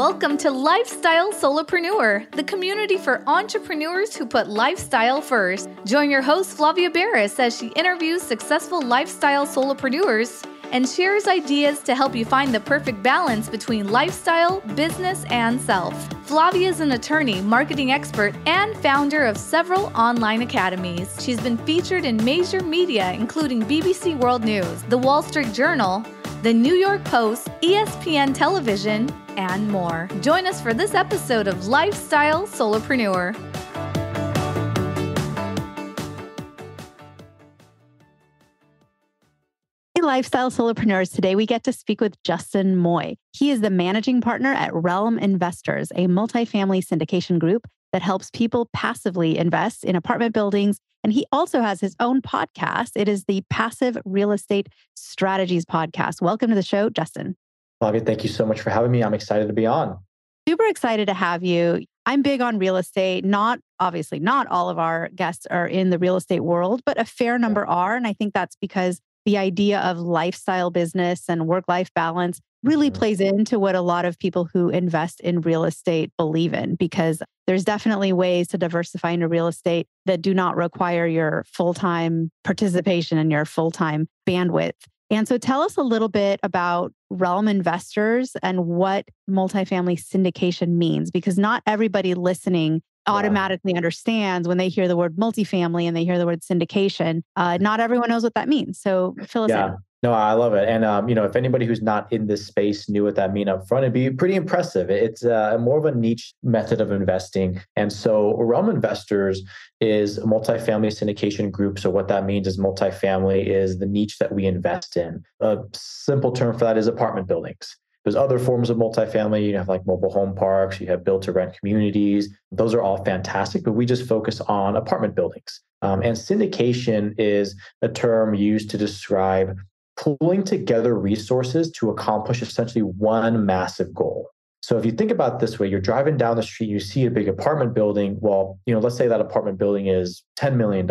Welcome to Lifestyle Solopreneur, the community for entrepreneurs who put lifestyle first. Join your host, Flavia Berys, as she interviews successful lifestyle solopreneurs and shares ideas to help you find the perfect balance between lifestyle, business, and self. Flavia is an attorney, marketing expert, and founder of several online academies. She's been featured in major media, including BBC World News, The Wall Street Journal, The New York Post, ESPN Television, and more. Join us for this episode of Lifestyle Solopreneur. Hey, lifestyle Solopreneurs. Today we get to speak with Justin Moy. He is the managing partner at Realm Investors, a multifamily syndication group that helps people passively invest in apartment buildings. And he also has his own podcast. It is the Passive Real Estate Strategies Podcast. Welcome to the show, Justin. Flavia, thank you so much for having me. I'm excited to be on. Super excited to have you. I'm big on real estate. Not obviously, not all of our guests are in the real estate world, but a fair number are. And I think that's because the idea of lifestyle business and work life balance really mm-hmm. plays into what a lot of people who invest in real estate believe in because there's definitely ways to diversify into real estate that do not require your full time participation and your full time bandwidth. And so tell us a little bit about Realm Investors and what multifamily syndication means, because not everybody listening automatically yeah. understands when they hear the word multifamily and they hear the word syndication. Uh, not everyone knows what that means. So fill us yeah. in. No, I love it. And, um, you know, if anybody who's not in this space knew what that mean up front, it'd be pretty impressive. It's uh, more of a niche method of investing. And so Realm Investors is a multifamily syndication group. So what that means is multifamily is the niche that we invest in. A simple term for that is apartment buildings. There's other forms of multifamily. You have like mobile home parks, you have built to rent communities. Those are all fantastic, but we just focus on apartment buildings. Um, and syndication is a term used to describe pulling together resources to accomplish essentially one massive goal. So if you think about this way, you're driving down the street, you see a big apartment building. Well, you know, let's say that apartment building is $10 million.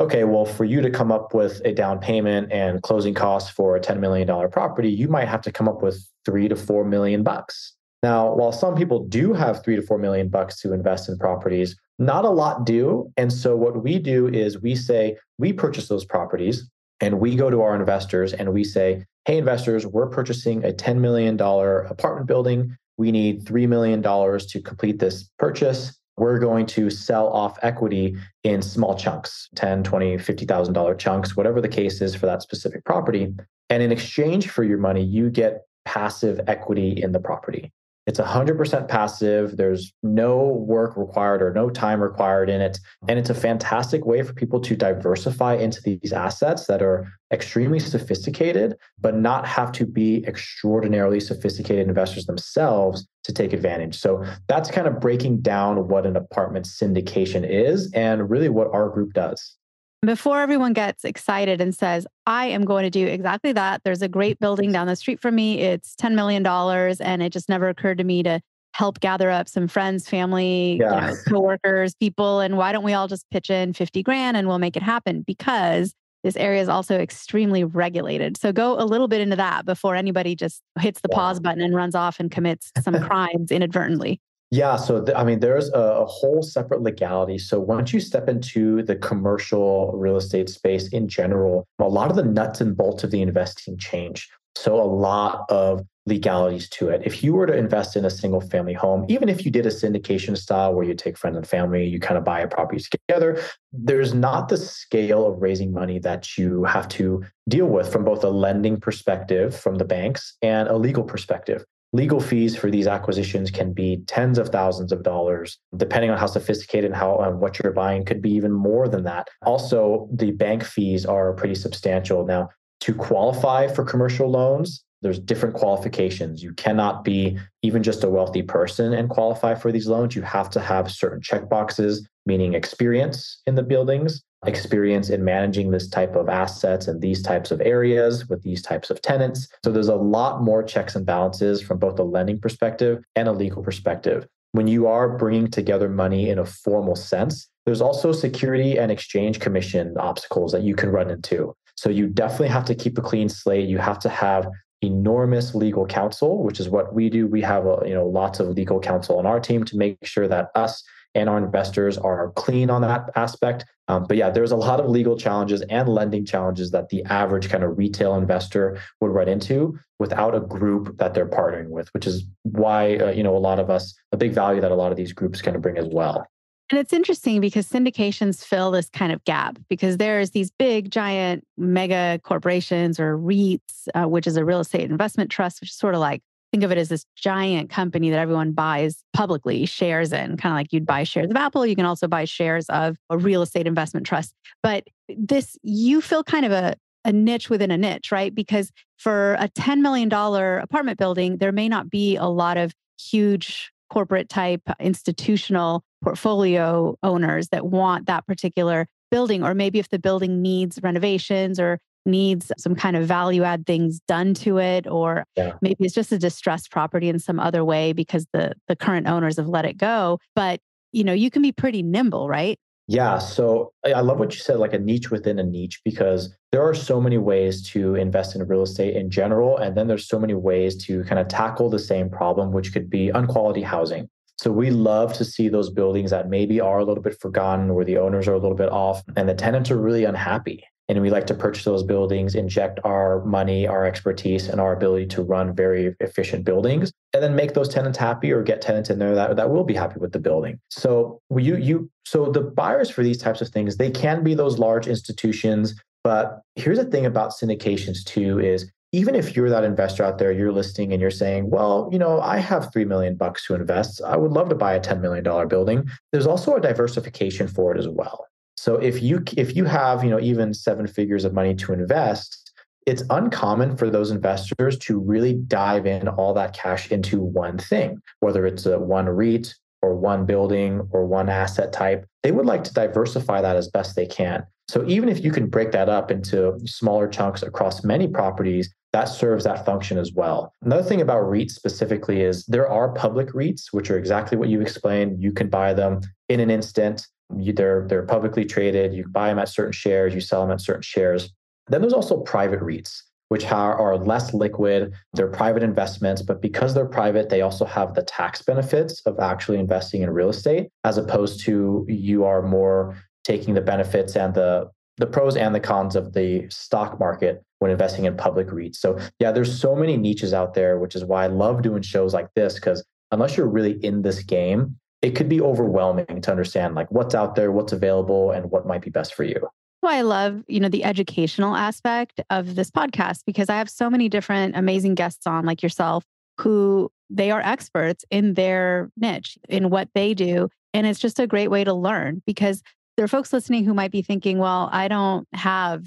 Okay, well, for you to come up with a down payment and closing costs for a $10 million property, you might have to come up with three to four million bucks. Now, while some people do have three to four million bucks to invest in properties, not a lot do. And so what we do is we say, we purchase those properties and we go to our investors and we say, hey, investors, we're purchasing a $10 million apartment building. We need $3 million to complete this purchase. We're going to sell off equity in small chunks, 10, 20, $50,000 chunks, whatever the case is for that specific property. And in exchange for your money, you get passive equity in the property. It's 100% passive. There's no work required or no time required in it. And it's a fantastic way for people to diversify into these assets that are extremely sophisticated, but not have to be extraordinarily sophisticated investors themselves to take advantage. So that's kind of breaking down what an apartment syndication is and really what our group does. Before everyone gets excited and says, I am going to do exactly that, there's a great building down the street from me. It's $10 million. And it just never occurred to me to help gather up some friends, family, yeah. you know, coworkers, people. And why don't we all just pitch in 50 grand and we'll make it happen? Because this area is also extremely regulated. So go a little bit into that before anybody just hits the pause button and runs off and commits some crimes inadvertently. Yeah, so th- I mean, there's a, a, whole separate legality. So once you step into the commercial real estate space in general, a lot of the nuts and bolts of the investing change. So a lot of legalities to it. If you were to invest in a single family home, even if you did a syndication style where you take friends and family, you kind of buy a property together, there's not the scale of raising money that you have to deal with from both a lending perspective from the banks and a legal perspective. Legal fees for these acquisitions can be tens of thousands of dollars, depending on how sophisticated and how um, what you're buying could be even more than that. Also, the bank fees are pretty substantial. Now, to qualify for commercial loans, there's different qualifications. You cannot be even just a wealthy person and qualify for these loans. You have to have certain check boxes, meaning experience in the buildings, experience in managing this type of assets and these types of areas with these types of tenants. So there's a lot more checks and balances from both a lending perspective and a legal perspective. When you are bringing together money in a formal sense, there's also security and exchange commission obstacles that you can run into. So you definitely have to keep a clean slate. You have to have enormous legal counsel, which is what we do. We have a, you know lots of legal counsel on our team to make sure that us and our investors are clean on that aspect. Um, but yeah, there's a lot of legal challenges and lending challenges that the average kind of retail investor would run into without a group that they're partnering with, which is why uh, you know a lot of us a big value that a lot of these groups kind of bring as well. And it's interesting because syndications fill this kind of gap because there's these big, giant mega corporations or REITs, uh, which is a real estate investment trust, which is sort of like think of it as this giant company that everyone buys publicly shares in, kind of like you'd buy shares of Apple. You can also buy shares of a real estate investment trust. But this, you feel kind of a, a niche within a niche, right? Because for a $10 million apartment building, there may not be a lot of huge corporate type institutional portfolio owners that want that particular building. Or maybe if the building needs renovations or needs some kind of value add things done to it or yeah. maybe it's just a distressed property in some other way because the the current owners have let it go. But you know you can be pretty nimble right? Yeah so i love what you said like a niche within a niche because there are so many ways to invest in real estate in general and then there's so many ways to kind of tackle the same problem which could be unquality housing. So we love to see those buildings that maybe are a little bit forgotten where the owners are a little bit off and the tenants are really unhappy and we like to purchase those buildings, inject our money, our expertise, and our ability to run very efficient buildings, and then make those tenants happy or get tenants in there that, that will be happy with the building. So you you so the buyers for these types of things, they can be those large institutions. But here's the thing about syndications too is even if you're that investor out there, you're listing and you're saying, well, you know, I have three million bucks to invest. I would love to buy a $10 million building. There's also a diversification for it as well. So if you if you have you know even seven figures of money to invest, it's uncommon for those investors to really dive in all that cash into one thing, whether it's a one REIT or one building or one asset type. They would like to diversify that as best they can. So even if you can break that up into smaller chunks across many properties, that serves that function as well. Another thing about REITs specifically is there are public REITs, which are exactly what you explained. You can buy them in an instant. You, they're they're publicly traded. You buy them at certain shares, you sell them at certain shares. Then there's also private REITs, which are, are less liquid. They're private investments, but because they're private, they also have the tax benefits of actually investing in real estate, as opposed to you are more taking the benefits and the the pros and the cons of the stock market when investing in public REITs. So yeah, there's so many niches out there, which is why I love doing shows like this because unless you're really in this game, it could be overwhelming to understand like what's out there, what's available, and what might be best for you. I love, you know, the educational aspect of this podcast because I have so many different amazing guests on, like yourself, who they are experts in their niche, in what they do. And it's just a great way to learn because there are folks listening who might be thinking, well, I don't have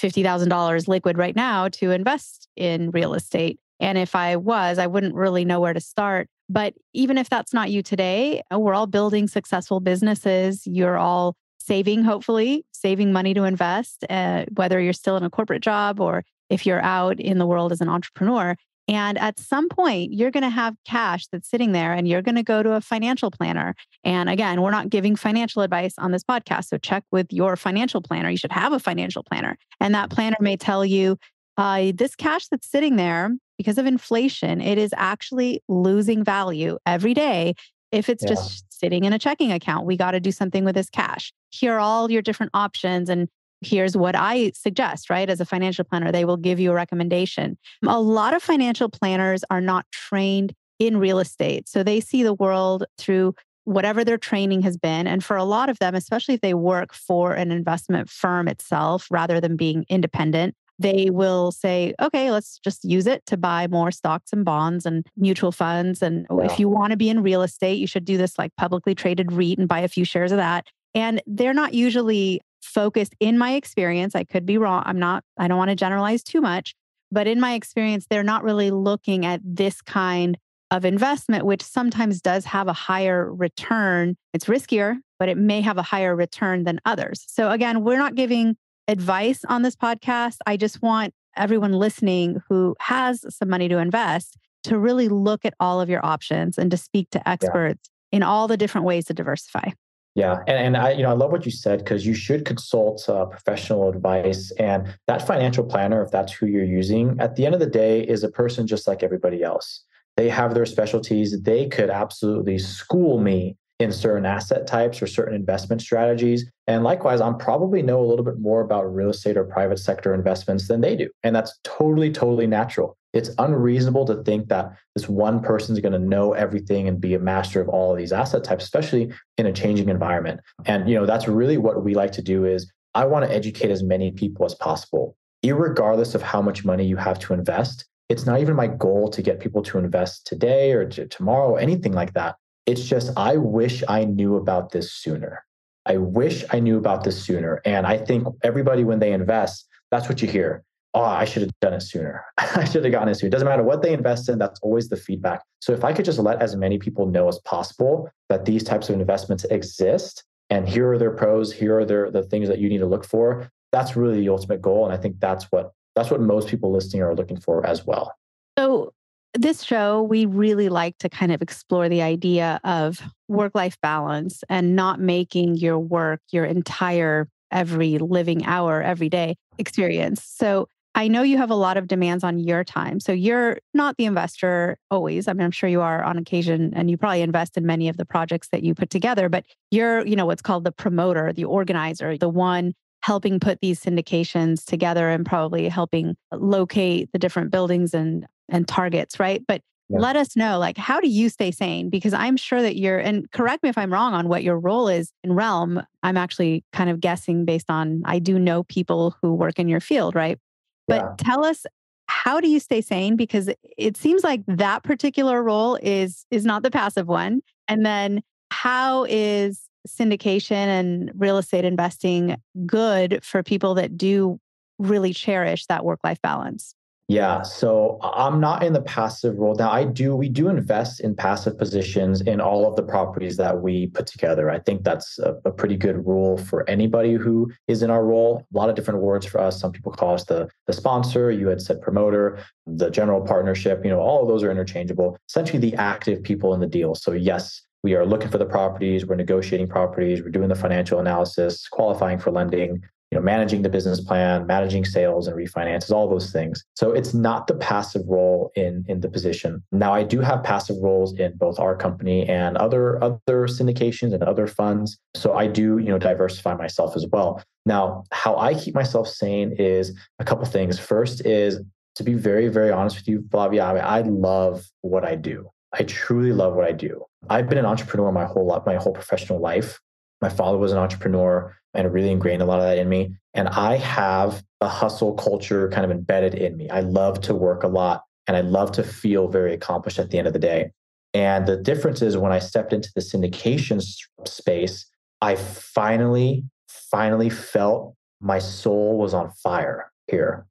$50,000 liquid right now to invest in real estate. And if I was, I wouldn't really know where to start. But even if that's not you today, uh, we're all building successful businesses. You're all saving, hopefully, saving money to invest, uh, whether you're still in a corporate job or if you're out in the world as an entrepreneur. And at some point, you're going to have cash that's sitting there and you're going to go to a financial planner. And again, we're not giving financial advice on this podcast. So check with your financial planner. You should have a financial planner. And that planner may tell you uh, this cash that's sitting there because of inflation, it is actually losing value every day. If it's yeah. just sitting in a checking account, we got to do something with this cash. Here are all your different options. And here's what I suggest, right? As a financial planner, they will give you a recommendation. A lot of financial planners are not trained in real estate. So they see the world through whatever their training has been. And for a lot of them, especially if they work for an investment firm itself rather than being independent, they will say, okay, let's just use it to buy more stocks and bonds and mutual funds. And oh, yeah. if you want to be in real estate, you should do this like publicly traded REIT and buy a few shares of that. And they're not usually focused, in my experience, I could be wrong. I'm not, I don't want to generalize too much, but in my experience, they're not really looking at this kind of investment, which sometimes does have a higher return. It's riskier, but it may have a higher return than others. So, again, we're not giving advice on this podcast. I just want everyone listening who has some money to invest to really look at all of your options and to speak to experts yeah. in all the different ways to diversify. Yeah, and, and I, you know, I love what you said because you should consult uh, professional advice. And that financial planner, if that's who you're using, at the end of the day, is a person just like everybody else. They have their specialties. They could absolutely school me in certain asset types or certain investment strategies. And likewise, I'm probably know a little bit more about real estate or private sector investments than they do. And that's totally, totally natural. It's unreasonable to think that this one person is going to know everything and be a master of all of these asset types, especially in a changing environment. And you know, that's really what we like to do is I want to educate as many people as possible, regardless of how much money you have to invest. It's not even my goal to get people to invest today or to tomorrow, anything like that. It's just, I wish I knew about this sooner. I wish I knew about this sooner. And I think everybody, when they invest, that's what you hear. Oh, I should have done it sooner. I should have gotten it sooner. It doesn't matter what they invest in, that's always the feedback. So if I could just let as many people know as possible that these types of investments exist and here are their pros, here are their the things that you need to look for, that's really the ultimate goal. And I think that's what that's what most people listening are looking for as well. So this show, we really like to kind of explore the idea of work life balance and not making your work your entire every living hour, every day experience. So I know you have a lot of demands on your time. So you're not the investor always. I mean, I'm sure you are on occasion and you probably invest in many of the projects that you put together, but you're, you know, what's called the promoter, the organizer, the one helping put these syndications together and probably helping locate the different buildings and and targets, right? But yeah. let us know like how do you stay sane because i'm sure that you're and correct me if i'm wrong on what your role is in realm i'm actually kind of guessing based on i do know people who work in your field right but yeah. tell us how do you stay sane because it seems like that particular role is is not the passive one and then how is syndication and real estate investing good for people that do really cherish that work life balance yeah, so I'm not in the passive role now. I do we do invest in passive positions in all of the properties that we put together. I think that's a, a, pretty good rule for anybody who is in our role. A lot of different words for us. Some people call us the the sponsor. You had said promoter, the general partnership. You know, all of those are interchangeable. Essentially, the active people in the deal. So yes, we are looking for the properties. We're negotiating properties. We're doing the financial analysis, qualifying for lending you know, managing the business plan, managing sales and refinances, all those things. So it's not the passive role in in the position. Now I do have passive roles in both our company and other other syndications and other funds. So I do, you know, diversify myself as well. Now, how I keep myself sane is a couple things. First is to be very, very honest with you, Flavia, I love what I do. I truly love what I do. I've been an entrepreneur my whole life, my whole professional life. My father was an entrepreneur and really ingrained a lot of that in me. And I have a hustle culture kind of embedded in me. I love to work a lot and I love to feel very accomplished at the end of the day. And the difference is when I stepped into the syndication space, I finally, finally felt my soul was on fire here.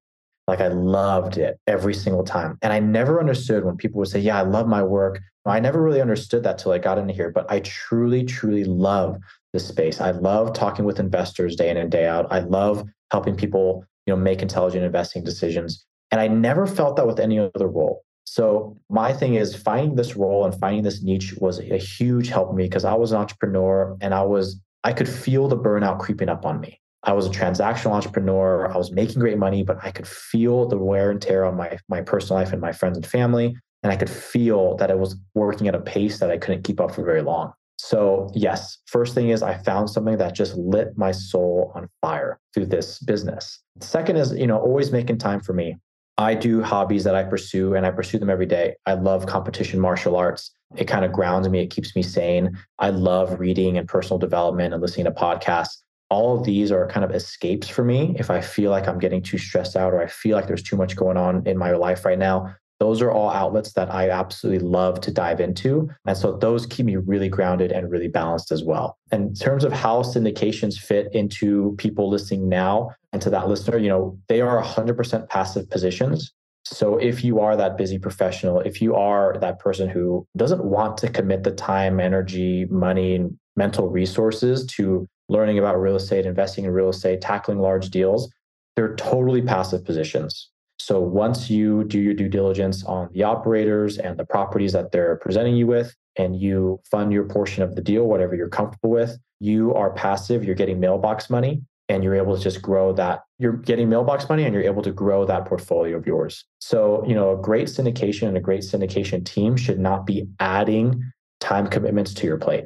Like I loved it every single time. And I never understood when people would say, Yeah, I love my work. I never really understood that till I got into here, but I truly, truly love this space. I love talking with investors day in and day out. I love helping people, you know, make intelligent investing decisions. And I never felt that with any other role. So my thing is finding this role and finding this niche was a huge help me because I was an entrepreneur and I was I could feel the burnout creeping up on me. I was a transactional entrepreneur. I was making great money, but I could feel the wear and tear on my my personal life and my friends and family. And I could feel that I was working at a pace that I couldn't keep up for very long. So, yes, first thing is I found something that just lit my soul on fire through this business. Second is, you know, always making time for me. I do hobbies that I pursue and I pursue them every day. I love competition martial arts. It kind of grounds me, it keeps me sane. I love reading and personal development and listening to podcasts. All of these are kind of escapes for me if I feel like I'm getting too stressed out or I feel like there's too much going on in my life right now those are all outlets that I absolutely love to dive into. And so those keep me really grounded and really balanced as well. And in terms of how syndications fit into people listening now and to that listener, you know, they are 100% passive positions. So if you are that busy professional, if you are that person who doesn't want to commit the time, energy, money, and mental resources to learning about real estate, investing in real estate, tackling large deals, they're totally passive positions. So once you do your due diligence on the operators and the properties that they're presenting you with, and you fund your portion of the deal, whatever you're comfortable with. You are passive, you're getting mailbox money and you're able to just grow that. You're getting mailbox money and you're able to grow that portfolio of yours. So, you know, a great syndication and a great syndication team should not be adding time commitments to your plate.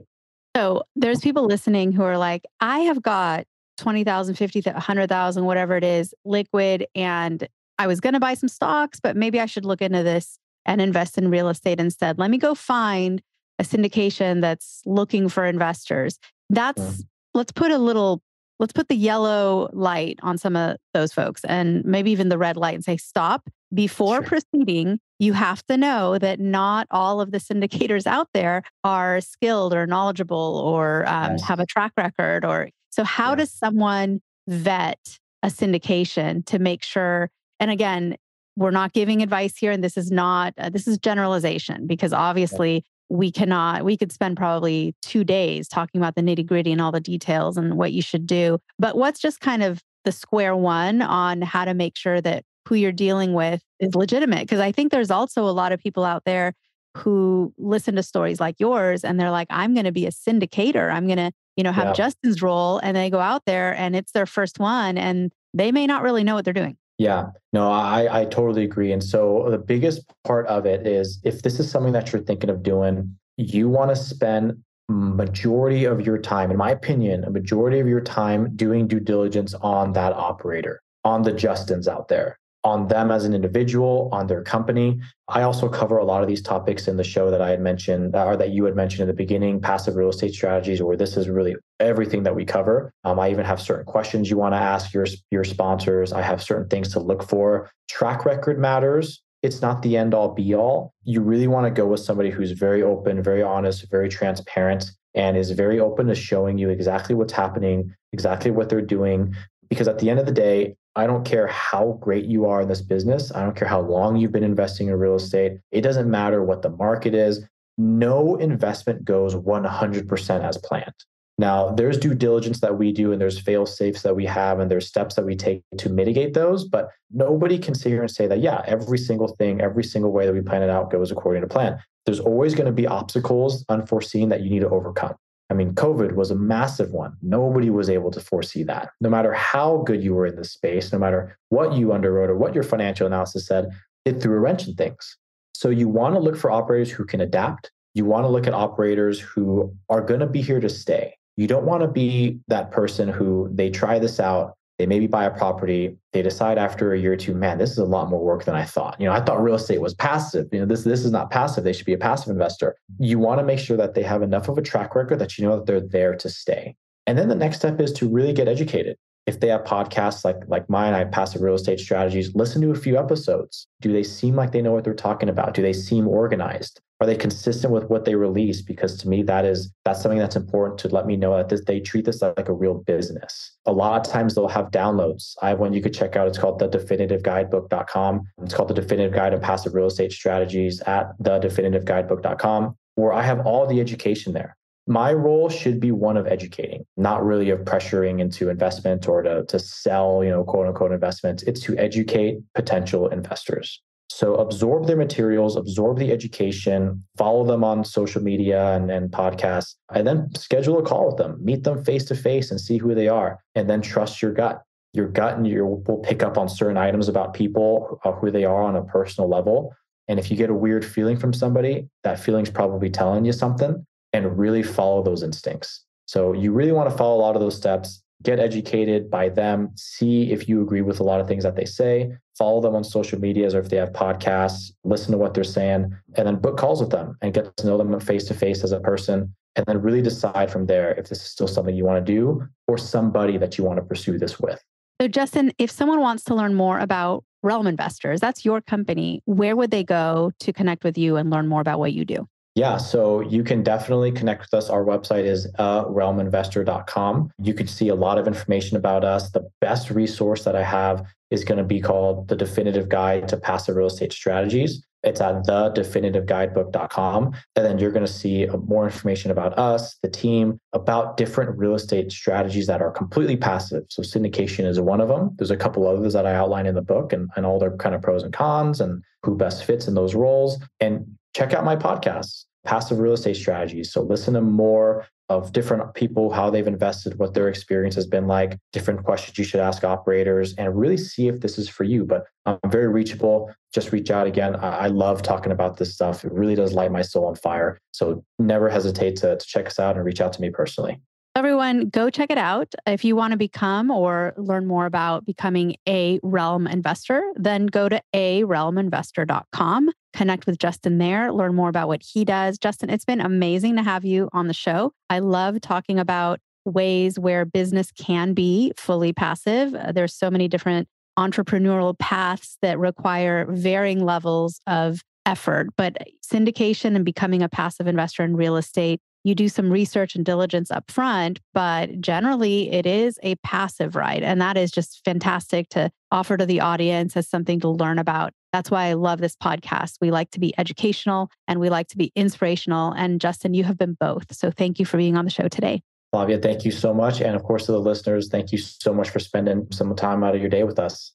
So, there's people listening who are like, I have got 20,000, 50,000, 100,000, whatever it is, liquid. And I was going to buy some stocks, but maybe I should look into this and invest in real estate instead. Let me go find a syndication that's looking for investors. That's, mm. let's put a little let's put the yellow light on some of those folks and maybe even the red light and say, stop. Before sure. proceeding, you have to know that not all of the syndicators out there are skilled or knowledgeable or um, yes. have a track record. Or so, how yeah. does someone vet a syndication to make sure? And again, we're not giving advice here, and this is not uh, this is generalization because obviously we cannot we could spend probably two days talking about the nitty gritty and all the details and what you should do. But what's just kind of the square one on how to make sure that who you're dealing with is legitimate? Because i think there's also a lot of people out there who listen to stories like yours and they're like i'm going to be a syndicator. I'm going to you know have yeah. justin's role and they go out there and it's their first one and they may not really know what they're doing yeah, no, I, I totally agree. And so the biggest part of it is if this is something that you're thinking of doing, you want to spend majority of your time, in my opinion, a majority of your time doing due diligence on that operator, on the Justins out there on them as an individual, on their company. I also cover a lot of these topics in the show that I had mentioned, or that you had mentioned in the beginning, passive real estate strategies, where this is really everything that we cover. Um, I even have certain questions you want to ask your, your sponsors. I have certain things to look for. Track record matters. It's not the end all be all. You really want to go with somebody who's very open, very honest, very transparent, and is very open to showing you exactly what's happening, exactly what they're doing. Because at the end of the day, I don't care how great you are in this business. I don't care how long you've been investing in real estate. It doesn't matter what the market is. No investment goes 100% as planned. Now, there's due diligence that we do, and there's fail safes that we have, and there's steps that we take to mitigate those. But nobody can sit here and say that, yeah, every single thing, every single way that we plan it out goes according to plan. There's always going to be obstacles unforeseen that you need to overcome. I mean, COVID was a massive one. Nobody was able to foresee that. No matter how good you were in the space, no matter what you underwrote or what your financial analysis said, it threw a wrench in things. So you want to look for operators who can adapt. You want to look at operators who are going to be here to stay. You don't want to be that person who they try this out, they maybe buy a property, they decide after a year or two, man, this is a lot more work than I thought. You know, I thought real estate was passive. You know, this this is not passive. They should be a passive investor. You want to make sure that they have enough of a track record that you know that they're there to stay. And then the next step is to really get educated if they have podcasts like like mine, I have passive real estate strategies, listen to a few episodes. Do they seem like they know what they're talking about? Do they seem organized? Are they consistent with what they release? Because to me, that is that's something that's important to let me know that this, they treat this like a real business. A lot of times they'll have downloads. I have one you could check out. It's called the definitiveguidebook.com. It's called the definitive guide of passive real estate strategies at the definitiveguidebook.com, where I have all the education there my role should be one of educating, not really of pressuring into investment or to, to sell, you know, quote unquote investments. It's to educate potential investors. So absorb their materials, absorb the education, follow them on social media and, and podcasts, and then schedule a call with them, meet them face to face and see who they are, and then trust your gut. Your gut and you will pick up on certain items about people, uh, who they are on a personal level. And if you get a weird feeling from somebody, that feeling's probably telling you something and really follow those instincts. So you really want to follow a lot of those steps, get educated by them, see if you agree with a lot of things that they say, follow them on social medias or if they have podcasts, listen to what they're saying, and then book calls with them and get to know them face to face as a person. And then really decide from there if this is still something you want to do or somebody that you want to pursue this with. So, Justin, if someone wants to learn more about Realm Investors, that's your company, where would they go to connect with you and learn more about what you do? Yeah, so you can definitely connect with us. Our website is uh, realminvestor.com. You can see a lot of information about us. The best resource that I have is going to be called The Definitive Guide to Passive Real Estate Strategies. It's at thedefinitive.guidebook.com. And then you're going to see uh, more information about us, the team, about different real estate strategies that are completely passive. So syndication is one of them. There's a couple others that I outline in the book and, and all their kind of pros and cons and who best fits in those roles. And check out my podcasts. passive real estate strategies. So listen to more of different people, how they've invested, what their experience has been like, different questions you should ask operators, and really see if this is for you. But I'm very reachable. Just reach out again. I love talking about this stuff. It really does light my soul on fire. So never hesitate to, to check us out and reach out to me personally. Everyone, go check it out. If you want to become or learn more about becoming a Realm investor, then go to a realminvestor.com. Connect with Justin there, learn more about what he does. Justin, it's been amazing to have you on the show. I love talking about ways where business can be fully passive. Uh, there's so many different entrepreneurial paths that require varying levels of effort, but syndication and becoming a passive investor in real estate you do some research and diligence up front, but generally it is a passive ride. And that is just fantastic to offer to the audience as something to learn about. That's why I love this podcast. We like to be educational and we like to be inspirational. And Justin, you have been both. So thank you for being on the show today. Flavia, thank you so much. And of course, to the listeners, thank you so much for spending some time out of your day with us.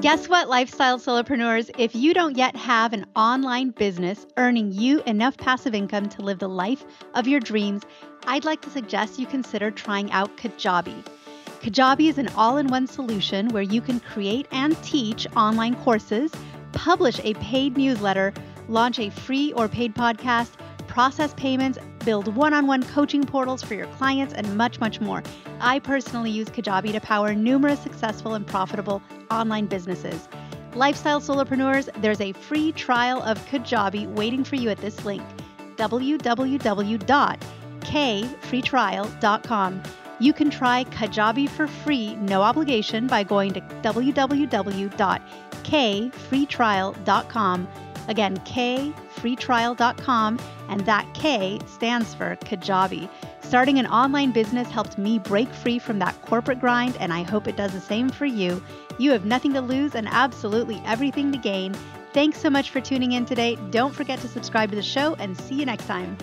Guess what, lifestyle solopreneurs? If you don't yet have an online business earning you enough passive income to live the life of your dreams, I'd like to suggest you consider trying out Kajabi. Kajabi is an all in one solution where you can create and teach online courses, publish a paid newsletter, launch a free or paid podcast, process payments, build one on one coaching portals for your clients, and much, much more. I personally use Kajabi to power numerous successful and profitable online businesses. Lifestyle solopreneurs, there's a free trial of Kajabi waiting for you at this link www.kfreetrial.com. You can try Kajabi for free, no obligation, by going to www.kfreetrial.com. Again, kfreetrial.com, and that K stands for Kajabi. Starting an online business helped me break free from that corporate grind, and I hope it does the same for you. You have nothing to lose and absolutely everything to gain. Thanks so much for tuning in today. Don't forget to subscribe to the show and see you next time.